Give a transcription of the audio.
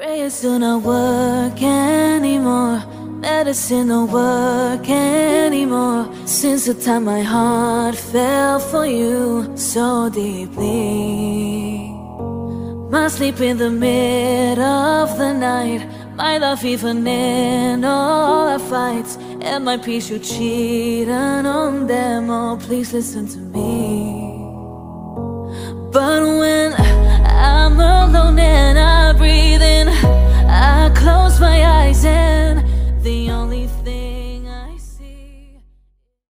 Prayers do not work anymore. Medicine don't work anymore. Since the time my heart fell for you so deeply. My sleep in the middle of the night. My love even in all our fights. And my peace you cheated on them. Oh, please listen to me. But